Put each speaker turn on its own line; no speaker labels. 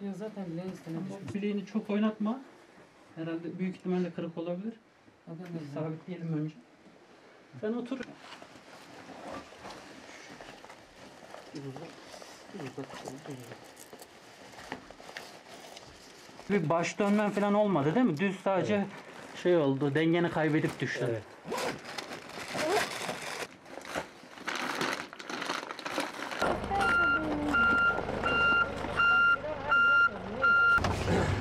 zaten bileğin düşmüş.
Bileğini çok oynatma. Herhalde büyük ihtimalle kırık olabilir.
Güzel.
Sabitleyelim önce. Sen otur. Bir baş dönmen falan olmadı değil mi? Düz sadece şey oldu. Dengeni kaybedip düştün.
Evet. Yeah.